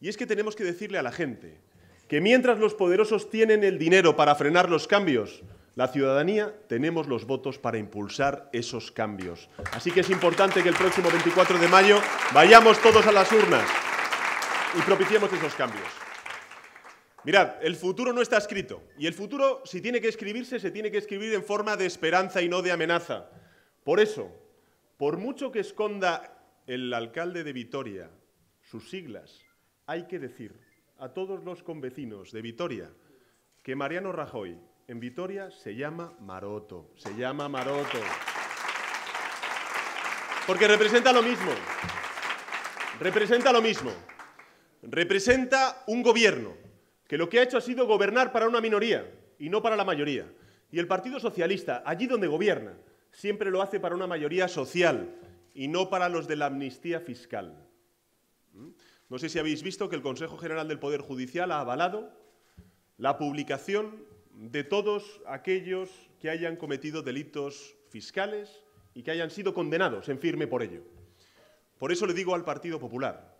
Y es que tenemos que decirle a la gente que mientras los poderosos tienen el dinero para frenar los cambios, la ciudadanía tenemos los votos para impulsar esos cambios. Así que es importante que el próximo 24 de mayo vayamos todos a las urnas y propiciemos esos cambios. Mirad, el futuro no está escrito. Y el futuro, si tiene que escribirse, se tiene que escribir en forma de esperanza y no de amenaza. Por eso, por mucho que esconda el alcalde de Vitoria sus siglas, hay que decir a todos los convecinos de Vitoria que Mariano Rajoy en Vitoria se llama Maroto, se llama Maroto. Porque representa lo mismo, representa lo mismo, representa un gobierno que lo que ha hecho ha sido gobernar para una minoría y no para la mayoría. Y el Partido Socialista, allí donde gobierna, siempre lo hace para una mayoría social y no para los de la amnistía fiscal. No sé si habéis visto que el Consejo General del Poder Judicial ha avalado la publicación de todos aquellos que hayan cometido delitos fiscales y que hayan sido condenados en firme por ello. Por eso le digo al Partido Popular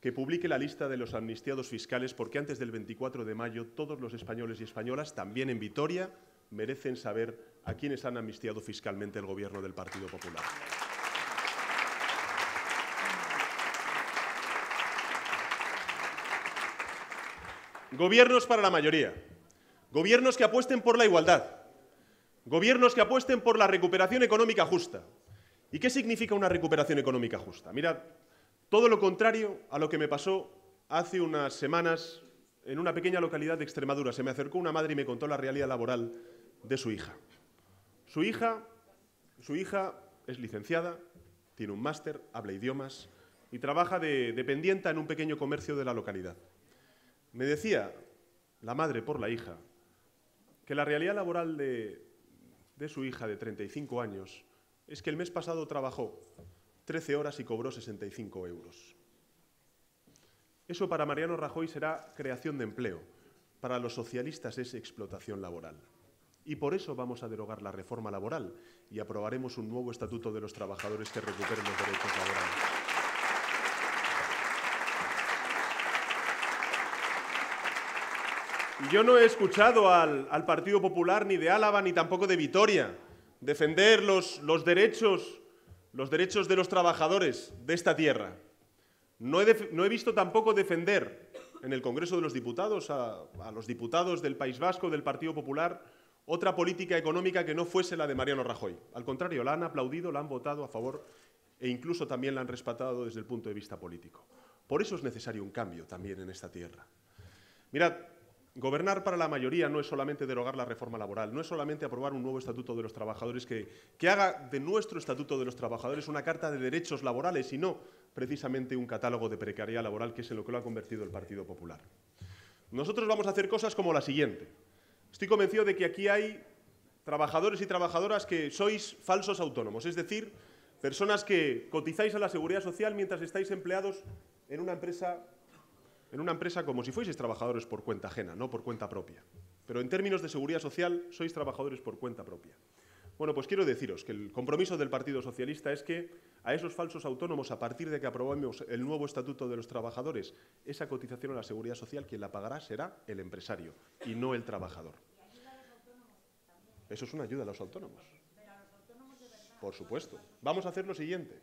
que publique la lista de los amnistiados fiscales porque antes del 24 de mayo todos los españoles y españolas, también en Vitoria, merecen saber a quiénes han amnistiado fiscalmente el Gobierno del Partido Popular. Gobiernos para la mayoría. Gobiernos que apuesten por la igualdad. Gobiernos que apuesten por la recuperación económica justa. ¿Y qué significa una recuperación económica justa? Mirad, todo lo contrario a lo que me pasó hace unas semanas en una pequeña localidad de Extremadura. Se me acercó una madre y me contó la realidad laboral de su hija. Su hija, su hija es licenciada, tiene un máster, habla idiomas y trabaja de dependienta en un pequeño comercio de la localidad. Me decía la madre por la hija que la realidad laboral de, su hija de 35 años es que el mes pasado trabajó 13 horas y cobró 65 euros. Eso para Mariano Rajoy será creación de empleo. Para los socialistas es explotación laboral. Y por eso vamos a derogar la reforma laboral y aprobaremos un nuevo estatuto de los trabajadores que recuperen los derechos laborales. Yo no he escuchado al, Partido Popular ni de Álava ni tampoco de Vitoria defender los, derechos, los derechos de los trabajadores de esta tierra. No he, visto tampoco defender en el Congreso de los Diputados a, a los diputados del País Vasco, del Partido Popular, otra política económica que no fuese la de Mariano Rajoy. Al contrario, la han aplaudido, la han votado a favor e incluso también la han respetado desde el punto de vista político. Por eso es necesario un cambio también en esta tierra. Mirad, Gobernar para la mayoría no es solamente derogar la reforma laboral, no es solamente aprobar un nuevo estatuto de los trabajadores que, haga de nuestro estatuto de los trabajadores una carta de derechos laborales y no precisamente un catálogo de precariedad laboral que es en lo que lo ha convertido el Partido Popular. Nosotros vamos a hacer cosas como la siguiente. Estoy convencido de que aquí hay trabajadores y trabajadoras que sois falsos autónomos, es decir, personas que cotizáis a la seguridad social mientras estáis empleados en una empresa en una empresa como si fueseis trabajadores por cuenta ajena, no por cuenta propia. Pero en términos de seguridad social, sois trabajadores por cuenta propia. Bueno, pues quiero deciros que el compromiso del Partido Socialista es que a esos falsos autónomos, a partir de que aprobemos el nuevo Estatuto de los Trabajadores, esa cotización a la seguridad social, quien la pagará será el empresario y no el trabajador. Eso es una ayuda a los autónomos. Por supuesto. Vamos a hacer lo siguiente.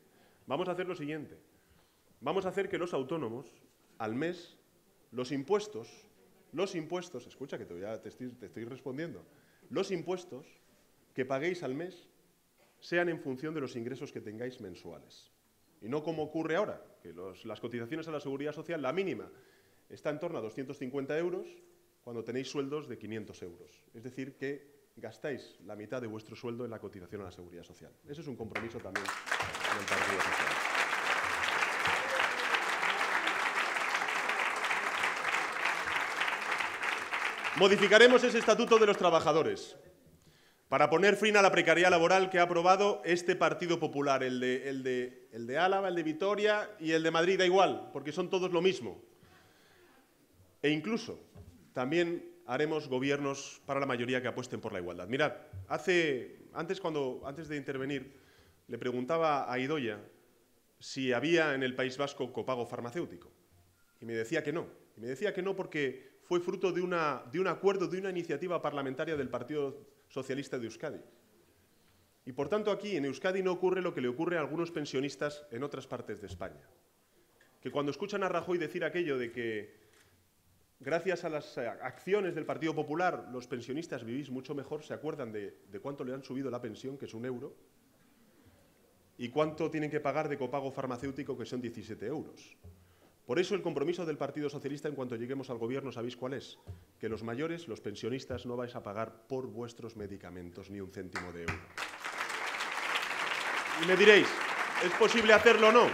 Vamos a hacer lo siguiente. Vamos a hacer que los autónomos al mes los impuestos, los impuestos, escucha que te, te, estoy, respondiendo, los impuestos que paguéis al mes sean en función de los ingresos que tengáis mensuales. Y no como ocurre ahora, que las cotizaciones a la seguridad social, la mínima, está en torno a 250 euros cuando tenéis sueldos de 500 euros. Es decir, que gastáis la mitad de vuestro sueldo en la cotización a la seguridad social. Ese es un compromiso también del Partido Socialista. Modificaremos ese Estatuto de los Trabajadores para poner fin a la precariedad laboral que ha aprobado este Partido Popular, el de, Álava, el de Vitoria y el de Madrid, da igual, porque son todos lo mismo. E incluso también haremos gobiernos para la mayoría que apuesten por la igualdad. Mirad, hace, antes, cuando, antes de intervenir, le preguntaba a Idoya si había en el País Vasco copago farmacéutico. Y me decía que no. Y me decía que no porque fue fruto de, una, de un acuerdo, de una iniciativa parlamentaria del Partido Socialista de Euskadi. Y por tanto aquí en Euskadi no ocurre lo que le ocurre a algunos pensionistas en otras partes de España. Que cuando escuchan a Rajoy decir aquello de que gracias a las acciones del Partido Popular los pensionistas vivís mucho mejor, se acuerdan de, de cuánto le han subido la pensión, que es un euro, y cuánto tienen que pagar de copago farmacéutico, que son 17 euros. Por eso el compromiso del Partido Socialista en cuanto lleguemos al Gobierno, ¿sabéis cuál es? Que los mayores, los pensionistas, no vais a pagar por vuestros medicamentos ni un céntimo de euro. Y me diréis, ¿es posible hacerlo o no?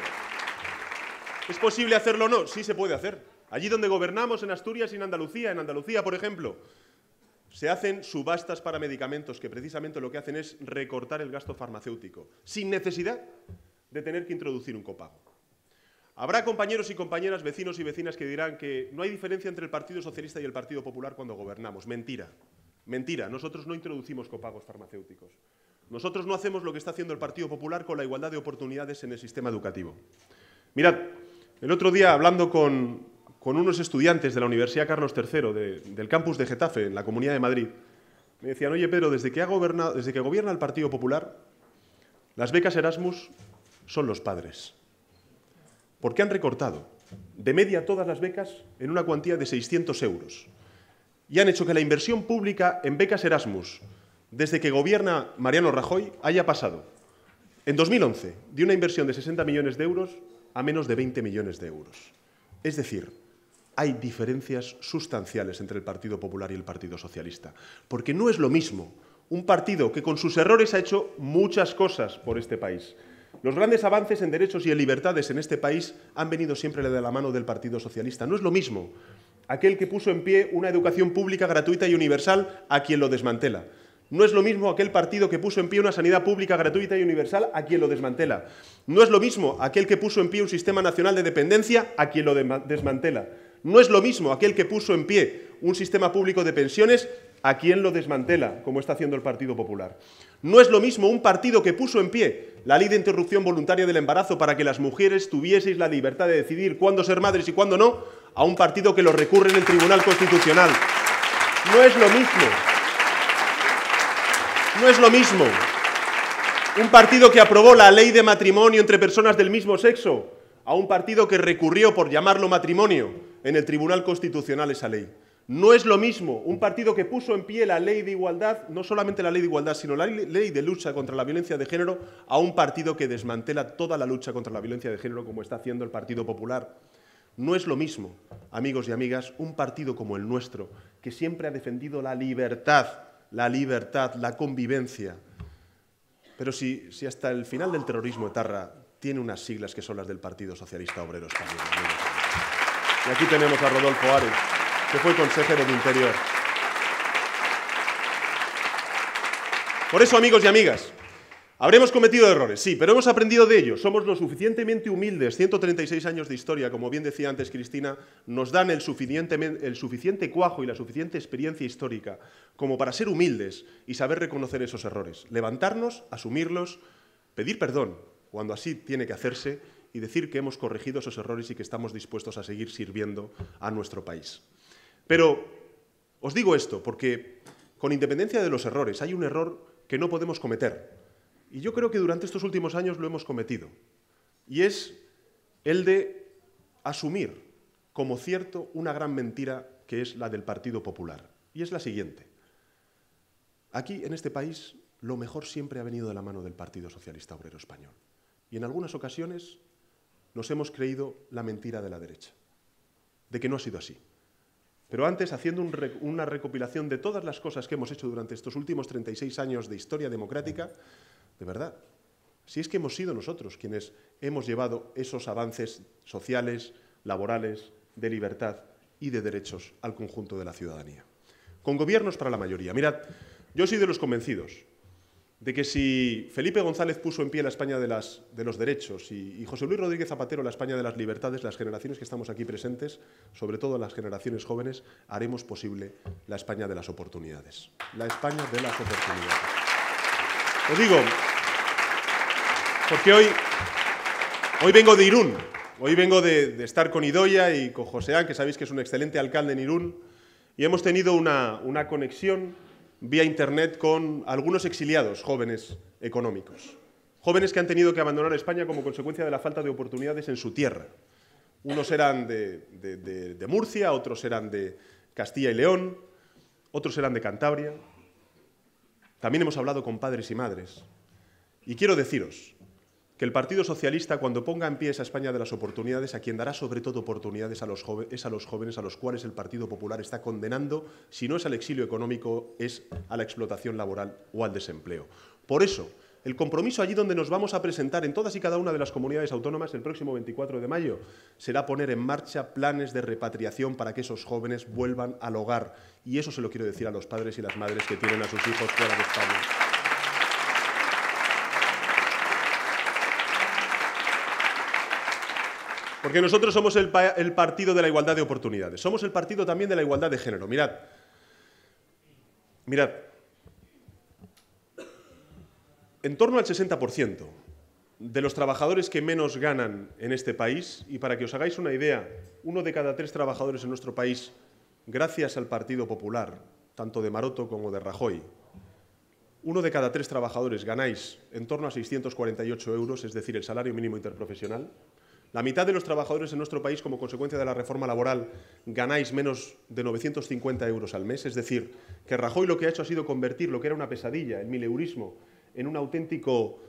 ¿Es posible hacerlo o no? Sí se puede hacer. Allí donde gobernamos, en Asturias y en Andalucía, en Andalucía, por ejemplo, se hacen subastas para medicamentos que precisamente lo que hacen es recortar el gasto farmacéutico, sin necesidad de tener que introducir un copago. Habrá compañeros y compañeras, vecinos y vecinas que dirán que no hay diferencia entre el Partido Socialista y el Partido Popular cuando gobernamos. Mentira. Mentira. Nosotros no introducimos copagos farmacéuticos. Nosotros no hacemos lo que está haciendo el Partido Popular con la igualdad de oportunidades en el sistema educativo. Mirad, el otro día hablando con, unos estudiantes de la Universidad Carlos III del campus de Getafe, en la Comunidad de Madrid, me decían, oye Pedro, desde que, ha gobernado, desde que gobierna el Partido Popular, las becas Erasmus son los padres porque han recortado de media todas las becas en una cuantía de 600 euros y han hecho que la inversión pública en becas Erasmus, desde que gobierna Mariano Rajoy, haya pasado en 2011 de una inversión de 60 millones de euros a menos de 20 millones de euros. Es decir, hay diferencias sustanciales entre el Partido Popular y el Partido Socialista, porque no es lo mismo un partido que con sus errores ha hecho muchas cosas por este país, los grandes avances en derechos y en libertades en este país han venido siempre de la mano del Partido Socialista. No es lo mismo aquel que puso en pie una educación pública gratuita y universal a quien lo desmantela. No es lo mismo aquel partido que puso en pie una sanidad pública gratuita y universal a quien lo desmantela. No es lo mismo aquel que puso en pie un sistema nacional de dependencia a quien lo desmantela. No es lo mismo aquel que puso en pie un sistema público de pensiones a quien lo desmantela, como está haciendo el Partido Popular. No es lo mismo un partido que puso en pie la ley de interrupción voluntaria del embarazo para que las mujeres tuvieseis la libertad de decidir cuándo ser madres y cuándo no, a un partido que lo recurre en el Tribunal Constitucional. No es lo mismo. No es lo mismo. Un partido que aprobó la ley de matrimonio entre personas del mismo sexo a un partido que recurrió por llamarlo matrimonio en el Tribunal Constitucional esa ley. No es lo mismo un partido que puso en pie la ley de igualdad, no solamente la ley de igualdad, sino la ley de lucha contra la violencia de género, a un partido que desmantela toda la lucha contra la violencia de género como está haciendo el Partido Popular. No es lo mismo, amigos y amigas, un partido como el nuestro, que siempre ha defendido la libertad, la libertad, la convivencia. Pero si, hasta el final del terrorismo etarra tiene unas siglas que son las del Partido Socialista Obrero Español. Y aquí tenemos a Rodolfo Ares que fue consejero de Interior. Por eso, amigos y amigas, habremos cometido errores, sí, pero hemos aprendido de ellos. Somos lo suficientemente humildes. 136 años de historia, como bien decía antes Cristina, nos dan el el suficiente cuajo y la suficiente experiencia histórica como para ser humildes y saber reconocer esos errores. Levantarnos, asumirlos, pedir perdón cuando así tiene que hacerse y decir que hemos corregido esos errores y que estamos dispuestos a seguir sirviendo a nuestro país. Pero os digo esto porque, con independencia de los errores, hay un error que no podemos cometer. Y yo creo que durante estos últimos años lo hemos cometido. Y es el de asumir como cierto una gran mentira que es la del Partido Popular. Y es la siguiente. Aquí, en este país, lo mejor siempre ha venido de la mano del Partido Socialista Obrero Español. Y en algunas ocasiones nos hemos creído la mentira de la derecha, de que no ha sido así. Pero antes, haciendo una recopilación de todas las cosas que hemos hecho durante estos últimos 36 años de historia democrática, de verdad, si es que hemos sido nosotros quienes hemos llevado esos avances sociales, laborales, de libertad y de derechos al conjunto de la ciudadanía. Con gobiernos para la mayoría. Mirad, yo soy de los convencidos de que si Felipe González puso en pie la España de, los derechos y, José Luis Rodríguez Zapatero la España de las libertades, las generaciones que estamos aquí presentes, sobre todo las generaciones jóvenes, haremos posible la España de las oportunidades. La España de las oportunidades. Os digo, porque hoy, hoy vengo de Irún, Hoy vengo de, estar con Idoya y con Joseán, que sabéis que es un excelente alcalde en Irún, y hemos tenido una, una conexión vía Internet con algunos exiliados jóvenes económicos. Jóvenes que han tenido que abandonar España como consecuencia de la falta de oportunidades en su tierra. Unos eran de, de, Murcia, otros eran de Castilla y León, otros eran de Cantabria. También hemos hablado con padres y madres. Y quiero deciros, que el Partido Socialista, cuando ponga en pie esa España de las oportunidades, a quien dará sobre todo oportunidades a los es a los jóvenes a los cuales el Partido Popular está condenando, si no es al exilio económico, es a la explotación laboral o al desempleo. Por eso, el compromiso allí donde nos vamos a presentar en todas y cada una de las comunidades autónomas el próximo 24 de mayo será poner en marcha planes de repatriación para que esos jóvenes vuelvan al hogar. Y eso se lo quiero decir a los padres y las madres que tienen a sus hijos fuera de España. Porque nosotros somos el, partido de la igualdad de oportunidades. Somos el partido también de la igualdad de género. Mirad. Mirad. En torno al 60% de los trabajadores que menos ganan en este país, y para que os hagáis una idea, uno de cada tres trabajadores en nuestro país, gracias al Partido Popular, tanto de Maroto como de Rajoy, uno de cada tres trabajadores ganáis en torno a 648 euros, es decir, el salario mínimo interprofesional, la mitad de los trabajadores en nuestro país, como consecuencia de la reforma laboral, ganáis menos de 950 euros al mes. Es decir, que Rajoy lo que ha hecho ha sido convertir lo que era una pesadilla, el mileurismo, en un auténtico,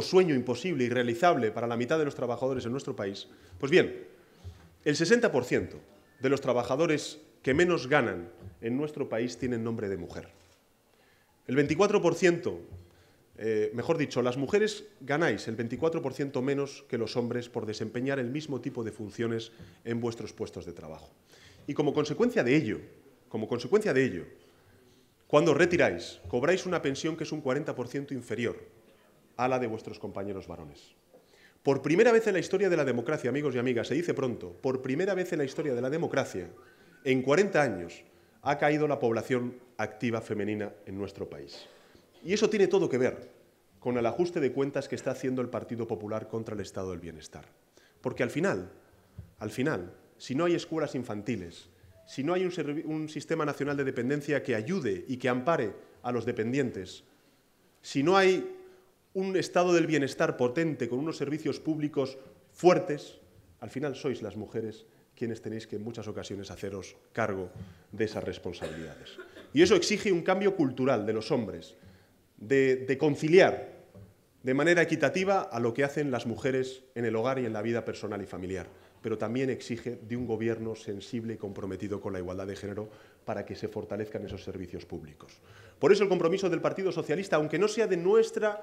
sueño imposible, irrealizable para la mitad de los trabajadores en nuestro país. Pues bien, el 60% de los trabajadores que menos ganan en nuestro país tienen nombre de mujer. El 24% eh, mejor dicho, las mujeres ganáis el 24% menos que los hombres por desempeñar el mismo tipo de funciones en vuestros puestos de trabajo. Y como consecuencia de ello, como consecuencia de ello, cuando retiráis, cobráis una pensión que es un 40% inferior a la de vuestros compañeros varones. Por primera vez en la historia de la democracia, amigos y amigas, se dice pronto, por primera vez en la historia de la democracia, en 40 años, ha caído la población activa femenina en nuestro país. Y eso tiene todo que ver con el ajuste de cuentas que está haciendo el Partido Popular contra el estado del bienestar. Porque al final, al final, si no hay escuelas infantiles, si no hay un, sistema nacional de dependencia que ayude y que ampare a los dependientes, si no hay un estado del bienestar potente con unos servicios públicos fuertes, al final sois las mujeres quienes tenéis que en muchas ocasiones haceros cargo de esas responsabilidades. Y eso exige un cambio cultural de los hombres, de, conciliar de manera equitativa a lo que hacen las mujeres en el hogar y en la vida personal y familiar, pero también exige de un gobierno sensible y comprometido con la igualdad de género para que se fortalezcan esos servicios públicos. Por eso el compromiso del Partido Socialista, aunque no sea de nuestra,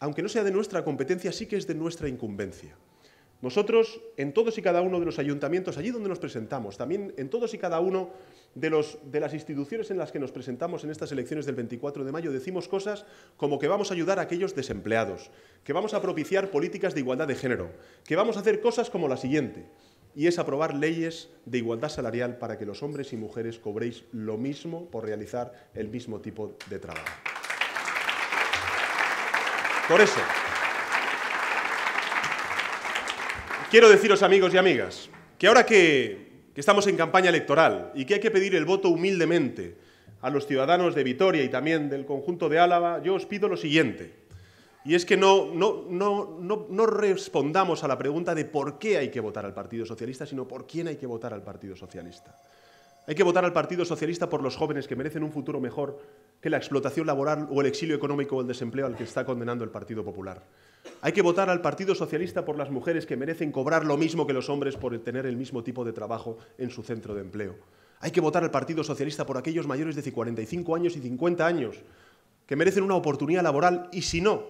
aunque no sea de nuestra competencia, sí que es de nuestra incumbencia. Nosotros, en todos y cada uno de los ayuntamientos, allí donde nos presentamos, también en todos y cada uno de, las instituciones en las que nos presentamos en estas elecciones del 24 de mayo, decimos cosas como que vamos a ayudar a aquellos desempleados, que vamos a propiciar políticas de igualdad de género, que vamos a hacer cosas como la siguiente, y es aprobar leyes de igualdad salarial para que los hombres y mujeres cobréis lo mismo por realizar el mismo tipo de trabajo. Por eso, quiero deciros, amigos y amigas, que ahora que, estamos en campaña electoral y que hay que pedir el voto humildemente a los ciudadanos de Vitoria y también del conjunto de Álava, yo os pido lo siguiente. Y es que no, no, no, no, respondamos a la pregunta de por qué hay que votar al Partido Socialista, sino por quién hay que votar al Partido Socialista. Hay que votar al Partido Socialista por los jóvenes que merecen un futuro mejor que la explotación laboral o el exilio económico o el desempleo al que está condenando el Partido Popular. Hay que votar al Partido Socialista por las mujeres que merecen cobrar lo mismo que los hombres por tener el mismo tipo de trabajo en su centro de empleo. Hay que votar al Partido Socialista por aquellos mayores de 45 años y 50 años que merecen una oportunidad laboral y si no,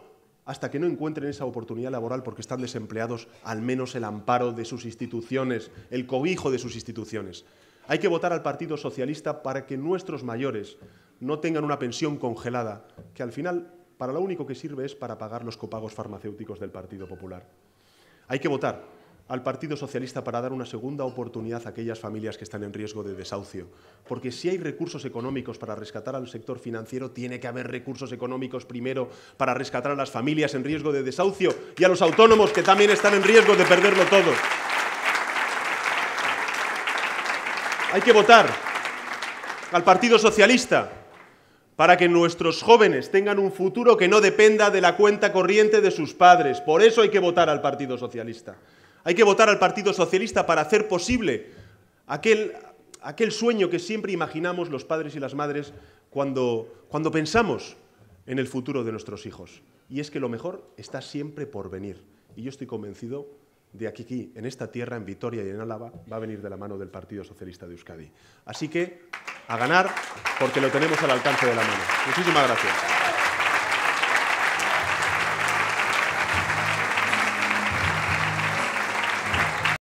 hasta que no encuentren esa oportunidad laboral porque están desempleados, al menos el amparo de sus instituciones, el cobijo de sus instituciones. Hay que votar al Partido Socialista para que nuestros mayores no tengan una pensión congelada, que al final para lo único que sirve es para pagar los copagos farmacéuticos del Partido Popular. Hay que votar al Partido Socialista para dar una segunda oportunidad a aquellas familias que están en riesgo de desahucio. Porque si hay recursos económicos para rescatar al sector financiero, tiene que haber recursos económicos primero para rescatar a las familias en riesgo de desahucio y a los autónomos que también están en riesgo de perderlo todo. Hay que votar al Partido Socialista para que nuestros jóvenes tengan un futuro que no dependa de la cuenta corriente de sus padres. Por eso hay que votar al Partido Socialista. Hay que votar al Partido Socialista para hacer posible aquel, aquel sueño que siempre imaginamos los padres y las madres cuando, cuando pensamos en el futuro de nuestros hijos. Y es que lo mejor está siempre por venir. Y yo estoy convencido de aquí, en esta tierra, en Vitoria y en Álava, va a venir de la mano del Partido Socialista de Euskadi. Así que, a ganar, porque lo tenemos al alcance de la mano. Muchísimas gracias.